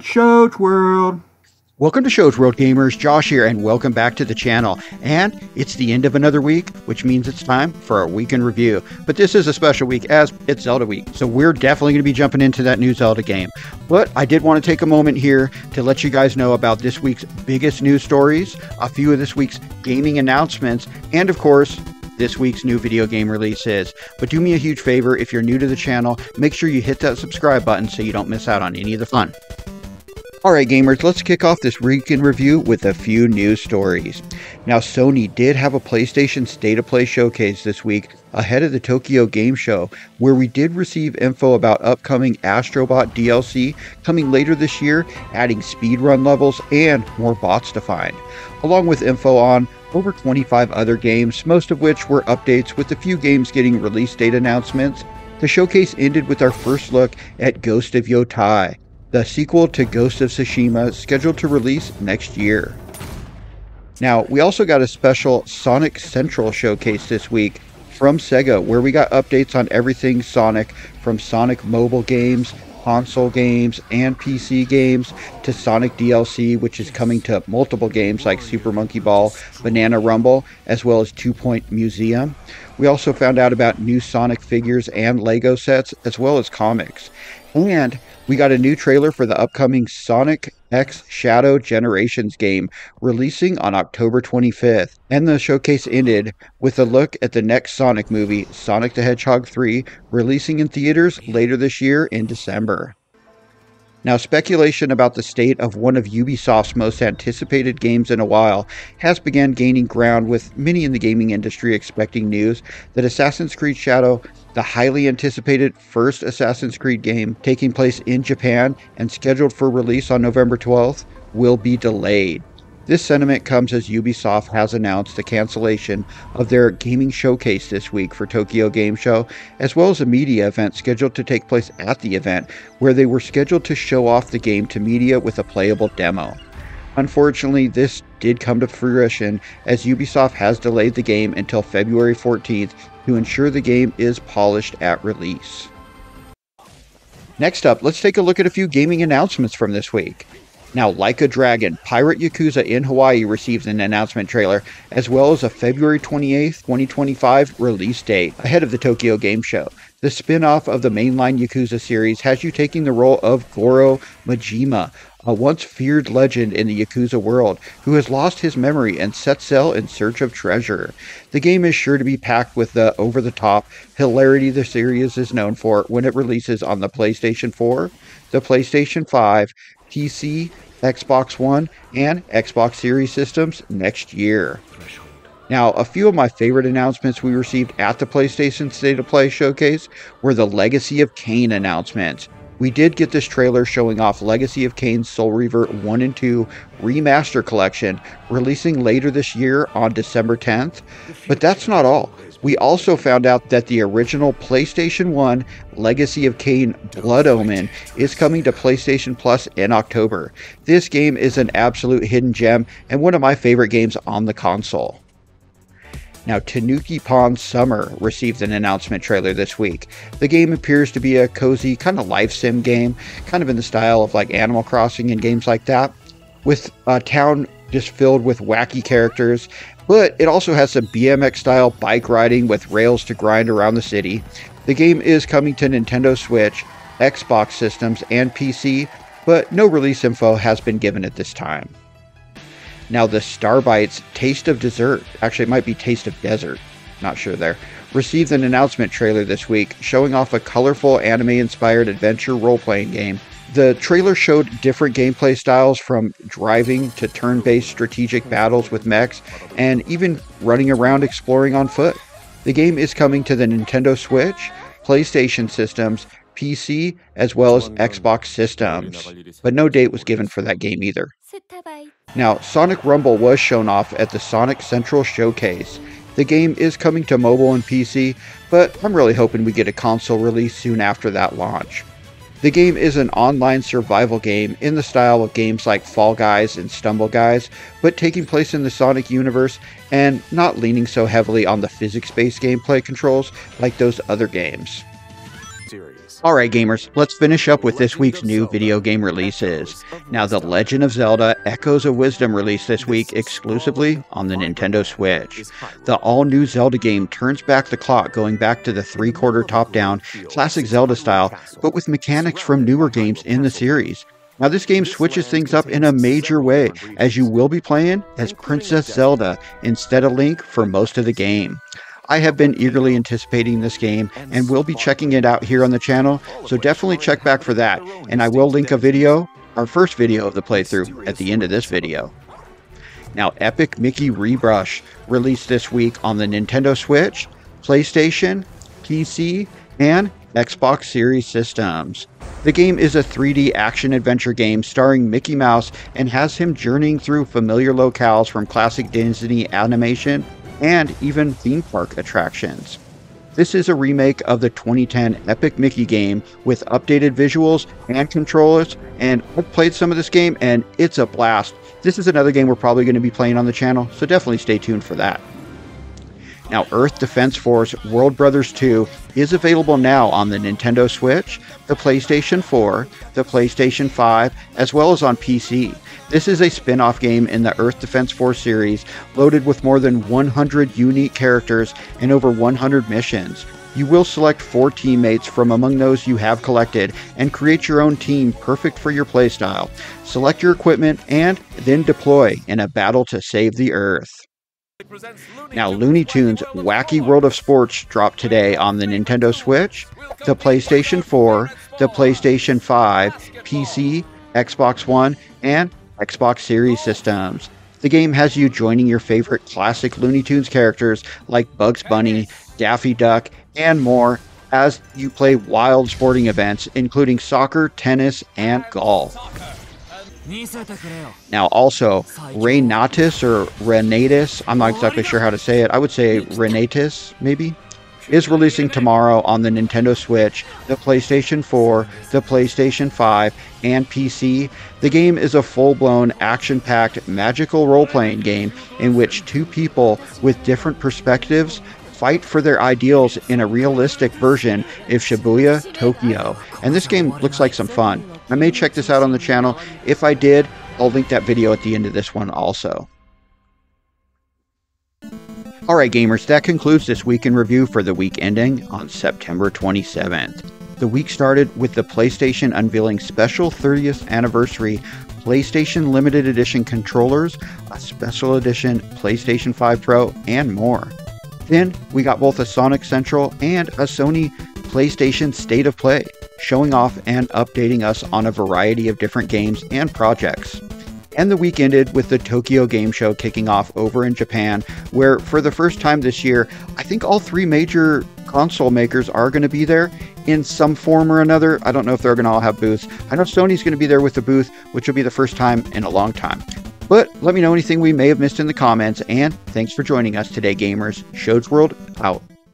Shojworld. Welcome to Shojworld Gamers, Josh here, and welcome back to the channel. And it's the end of another week, which means it's time for our week in review. But this is a special week as it's Zelda week, so we're definitely going to be jumping into that new Zelda game. But I did want to take a moment here to let you guys know about this week's biggest news stories, a few of this week's gaming announcements, and of course, this week's new video game releases. But do me a huge favor if you're new to the channel, make sure you hit that subscribe button so you don't miss out on any of the fun. Alright gamers, let's kick off this week in review with a few news stories. Now Sony did have a PlayStation State of Play showcase this week ahead of the Tokyo Game Show, where we did receive info about upcoming Astrobot DLC coming later this year, adding speedrun levels and more bots to find, along with info on over 25 other games, most of which were updates with a few games getting release date announcements. The showcase ended with our first look at Ghost of Yotei, the sequel to Ghost of Tsushima, scheduled to release next year. Now, we also got a special Sonic Central showcase this week from Sega, where we got updates on everything Sonic from Sonic mobile games console games and PC games to Sonic DLC, which is coming to multiple games like Super Monkey Ball, Banana Rumble, as well as Two Point Museum. We also found out about new Sonic figures and Lego sets, as well as comics. And we got a new trailer for the upcoming Sonic X Shadow Generations game releasing on October 25th. And the showcase ended with a look at the next Sonic movie, Sonic the Hedgehog 3, releasing in theaters later this year in December. Now, speculation about the state of one of Ubisoft's most anticipated games in a while has begun gaining ground, with many in the gaming industry expecting news that Assassin's Creed Shadow, the highly anticipated first Assassin's Creed game taking place in Japan and scheduled for release on November 12th, will be delayed. This sentiment comes as Ubisoft has announced the cancellation of their gaming showcase this week for Tokyo Game Show, as well as a media event scheduled to take place at the event, where they were scheduled to show off the game to media with a playable demo. Unfortunately, this did come to fruition as Ubisoft has delayed the game until February 14th to ensure the game is polished at release. Next up, let's take a look at a few gaming announcements from this week. Now, Like a Dragon, Pirate Yakuza in Hawaii receives an announcement trailer, as well as a February 28, 2025 release date, ahead of the Tokyo Game Show. The spin off of the mainline Yakuza series has you taking the role of Goro Majima, a once feared legend in the Yakuza world who has lost his memory and set sail in search of treasure. The game is sure to be packed with the over the top hilarity the series is known for when it releases on the PlayStation 4, the PlayStation 5, PC, Xbox One, and Xbox Series systems next year. Now, a few of my favorite announcements we received at the PlayStation State of Play showcase were the Legacy of Kain announcements. We did get this trailer showing off Legacy of Kain Soul Reaver 1 and 2 Remaster Collection releasing later this year on December 10th. But that's not all. We also found out that the original PlayStation 1 Legacy of Kain Blood Omen is coming to PlayStation Plus in October. This game is an absolute hidden gem and one of my favorite games on the console. Now, Tanuki Pon's Summer received an announcement trailer this week. The game appears to be a cozy, kind of life sim game, kind of in the style of like Animal Crossing and games like that, with a town just filled with wacky characters. But it also has some BMX style bike riding with rails to grind around the city. The game is coming to Nintendo Switch, Xbox systems, and PC, but no release info has been given at this time. Now, the Starbites Taste of Dessert, actually, it might be Taste of Desert, not sure there, received an announcement trailer this week showing off a colorful anime inspired adventure role playing game. The trailer showed different gameplay styles from driving to turn based strategic battles with mechs, and even running around exploring on foot. The game is coming to the Nintendo Switch, PlayStation systems, PC, as well as Xbox systems, but no date was given for that game either. Now, Sonic Rumble was shown off at the Sonic Central Showcase. The game is coming to mobile and PC, but I'm really hoping we get a console release soon after that launch. The game is an online survival game in the style of games like Fall Guys and Stumble Guys, but taking place in the Sonic universe and not leaning so heavily on the physics based gameplay controls like those other games. Alright gamers, let's finish up with this week's new video game releases. Now The Legend of Zelda Echoes of Wisdom released this week exclusively on the Nintendo Switch. The all-new Zelda game turns back the clock going back to the three-quarter top-down classic Zelda style, but with mechanics from newer games in the series. Now, this game switches things up in a major way, as you will be playing as Princess Zelda instead of Link for most of the game. I have been eagerly anticipating this game and will be checking it out here on the channel, so definitely check back for that. And I will link a video, our first video of the playthrough, at the end of this video. Now, Epic Mickey Rebrush released this week on the Nintendo Switch, PlayStation, PC, and Xbox Series systems. The game is a 3D action adventure game starring Mickey Mouse and has him journeying through familiar locales from classic Disney animation and even theme park attractions. This is a remake of the 2010 Epic Mickey game with updated visuals and controllers, and I've played some of this game and it's a blast. This is another game we're probably going to be playing on the channel, so definitely stay tuned for that. Now, Earth Defense Force World Brothers 2 is available now on the Nintendo Switch, the PlayStation 4, the PlayStation 5, as well as on PC. This is a spin off game in the Earth Defense Force series, loaded with more than 100 unique characters and over 100 missions. You will select four teammates from among those you have collected and create your own team perfect for your playstyle. Select your equipment and then deploy in a battle to save the Earth. Now, Looney Tunes Wacky World of Sports dropped today on the Nintendo Switch, the PlayStation 4, the PlayStation 5, PC, Xbox One, and Xbox Series systems. The game has you joining your favorite classic Looney Tunes characters like Bugs Bunny, Daffy Duck, and more as you play wild sporting events, including soccer, tennis, and golf. Now, also, Renatus or Renatus, I'm not exactly sure how to say it. I would say Renatus, maybe, is releasing tomorrow on the Nintendo Switch, the PlayStation 4, the PlayStation 5, and PC. The game is a full blown, action packed, magical role playing game in which two people with different perspectives fight for their ideals in a realistic version of Shibuya, Tokyo. And this game looks like some fun. I may check this out on the channel. If I did, I'll link that video at the end of this one also. Alright gamers, that concludes this week in review for the week ending on September 27th. The week started with the PlayStation unveiling special 30th anniversary PlayStation Limited Edition controllers, a special edition PlayStation 5 Pro, and more. Then we got both a Sonic Central and a Sony PlayStation State of Play, showing off and updating us on a variety of different games and projects. And the week ended with the Tokyo Game Show kicking off over in Japan, where for the first time this year, I think all three major console makers are going to be there in some form or another. I don't know if they're going to all have booths. I know Sony's going to be there with a booth, which will be the first time in a long time. But let me know anything we may have missed in the comments, and thanks for joining us today, gamers. Shojworld out.